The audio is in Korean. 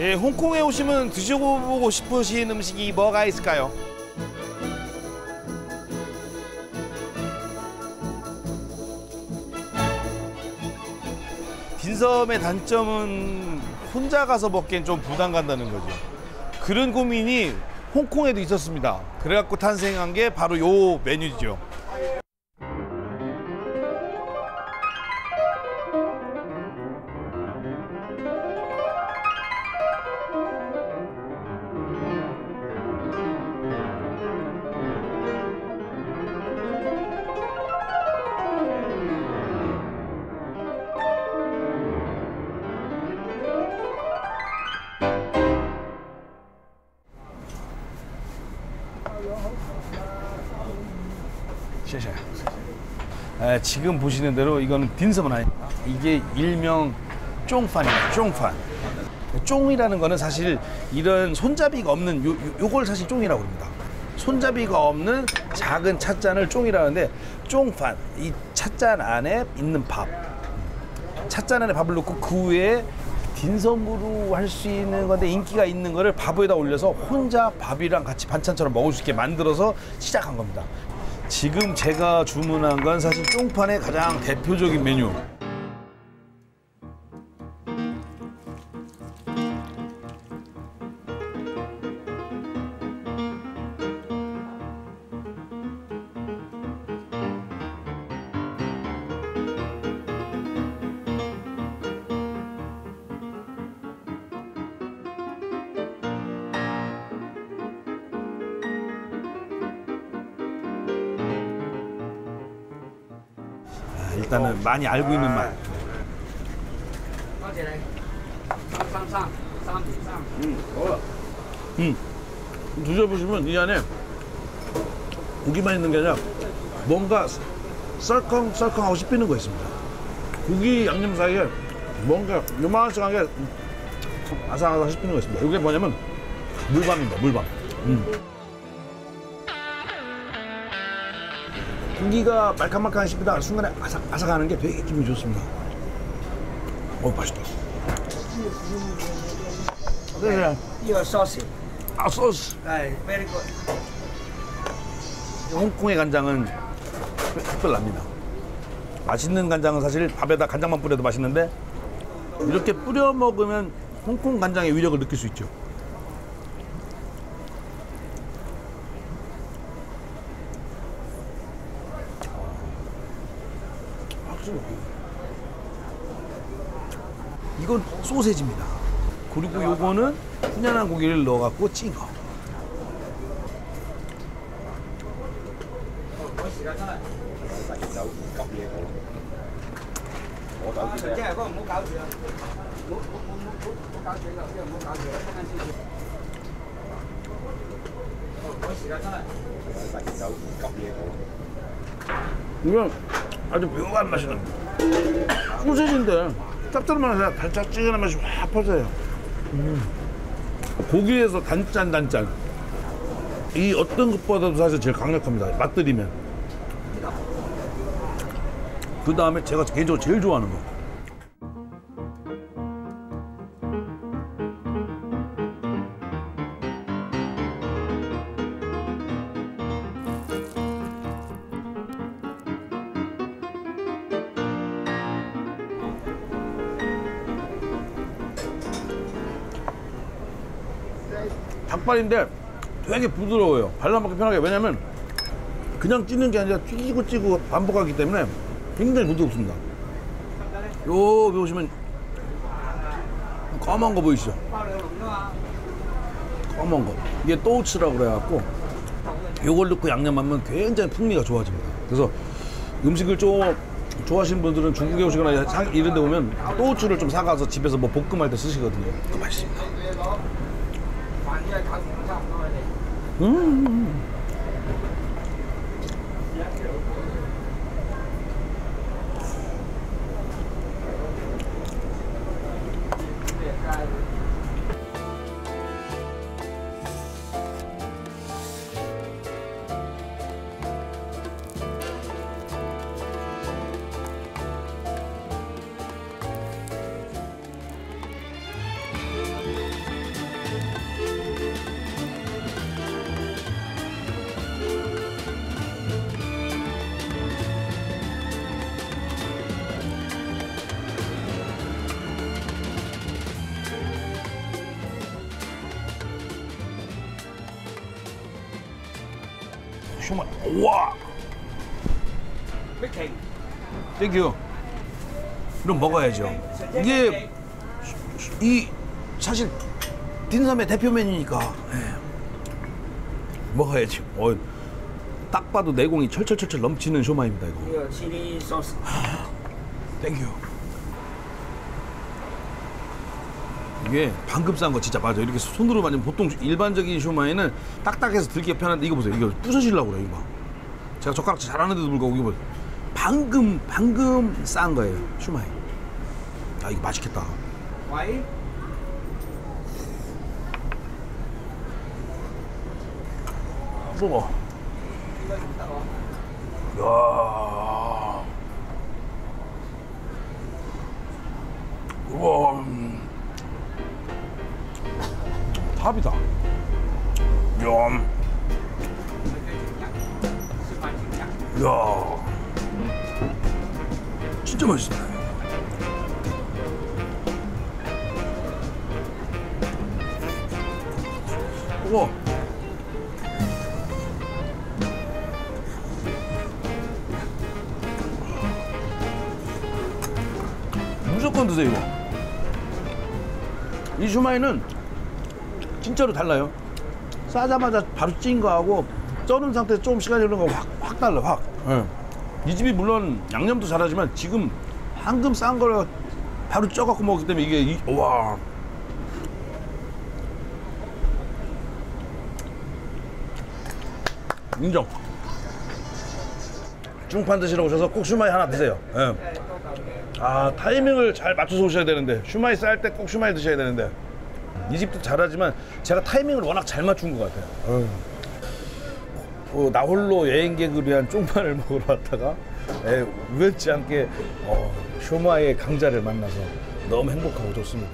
예, 홍콩에 오시면 드셔보고 싶으신 음식이 뭐가 있을까요? 딘섬의 단점은 혼자 가서 먹기엔 좀 부담 간다는 거죠. 그런 고민이 홍콩에도 있었습니다. 그래갖고 탄생한 게 바로 요 메뉴죠. 에, 지금 보시는 대로 이거는 딘섬은 아닙니다. 이게 일명 쫑판입니다. 쫑판. 쫑이라는 거는 사실 이런 손잡이가 없는 요, 요, 요 걸 사실 쫑이라고 합니다. 손잡이가 없는 작은 찻잔을 쫑이라는데 쫑판. 이 찻잔 안에 있는 밥. 찻잔 안에 밥을 넣고 그 위에 딘섬으로 할 수 있는 건데 인기가 있는 거를 밥 위에다 올려서 혼자 밥이랑 같이 반찬처럼 먹을 수 있게 만들어서 시작한 겁니다. 지금 제가 주문한 건 사실 쫑판의 가장 대표적인 메뉴. 일단은 어. 많이 알고 있는 말. 음, 드셔보시면 이 안에 고기만 있는 게 아니라 뭔가 썰컹썰컹하고 씹히는 거 있습니다. 고기 양념 사이에 뭔가 요만한게 아삭아삭 씹히는 거 있습니다. 이게 뭐냐면 물밤입니다, 물밤. 음. 고기가 말캉말캉 씹히다 순간에 아삭, 아삭하는 게 되게 기분 좋습니다. 어, 맛있다. 네. 이거 소스. 아, 소스. 네, very good. 홍콩의 간장은 특별합니다. 맛있는 간장은 사실 밥에다 간장만 뿌려도 맛있는데 이렇게 뿌려 먹으면 홍콩 간장의 위력을 느낄 수 있죠. 쭉 이건 소세지입니다 그리고 요거는 훈연한 고기를 넣어갖고 찍어. 이건 아주 묘한 맛이 납니다. 소세지인데 짭짤한 맛이 달짝지근한 맛이 확 퍼져요. 음. 고기에서 단짠 단짠. 이 어떤 것보다도 사실 제일 강력합니다. 맛들이면. 그 다음에 제가 개인적으로 제일 좋아하는 거. 닭발인데 되게 부드러워요. 발라먹기 편하게. 왜냐면 그냥 찌는 게 아니라 튀기고 찌고 반복하기 때문에 굉장히 부드럽습니다. 여기 보시면 검은 거 보이시죠? 검은 거. 이게 또우츠라고 그래갖고 요걸 넣고 양념하면 굉장히 풍미가 좋아집니다. 그래서 음식을 좀 좋아하시는 분들은 중국에 오시거나 이런 데 오면 또우츠를 좀 사가서 집에서 뭐 볶음할 때 쓰시거든요. 그 맛있습니다. 嗯。 쇼마이. 우와. Thank you. 그럼 먹어야죠. 이게 이 사실 딤섬의 대표 메뉴니까 예. 먹어야지. 어, 딱 봐도 내공이 철철철철 넘치는 쇼마입니다 이거. Là chili sauce Thank you. 이게 방금 싼 거 진짜 맞아. 이렇게 손으로 만지면 보통 일반적인 쇼마에는 딱딱해서 들기 편한데 이거 보세요. 이거 부서지려고 그래 이거 봐. 제가 젓가락질 잘하는데도 불구하고 이거 보세요. 방금 방금 싼 거예요 쇼마이. 아 이거 맛있겠다. Quấy 먹어. 야. 우와. 음. 탑이다. 야. 야. 진짜 맛있네. 우와. 무조건 드세요, 이거. 이 슈마이는 진짜로 달라요. 싸자마자 바로 찐 거하고 쪄는 상태에서 좀 시간이 흐른 거하고 확, 확 달라, 확. 예. 이 집이 물론 양념도 잘하지만 지금 방금 싼 걸 바로 쪄갖고 먹기 때문에 이게, 이, 와. 인정. 쫑판 드시러 오셔서 꼭 슈마이 하나 드세요. 예. 아 타이밍을 잘 맞춰서 오셔야 되는데 슈마이 쌀 때 꼭 슈마이 드셔야 되는데 이 집도 잘하지만 제가 타이밍을 워낙 잘 맞춘 것 같아요. 그 나홀로 여행객을 위한 쫑판을 먹으러 왔다가 예, 우연치 않게 어, 슈마이의 강자를 만나서 너무 행복하고 좋습니다.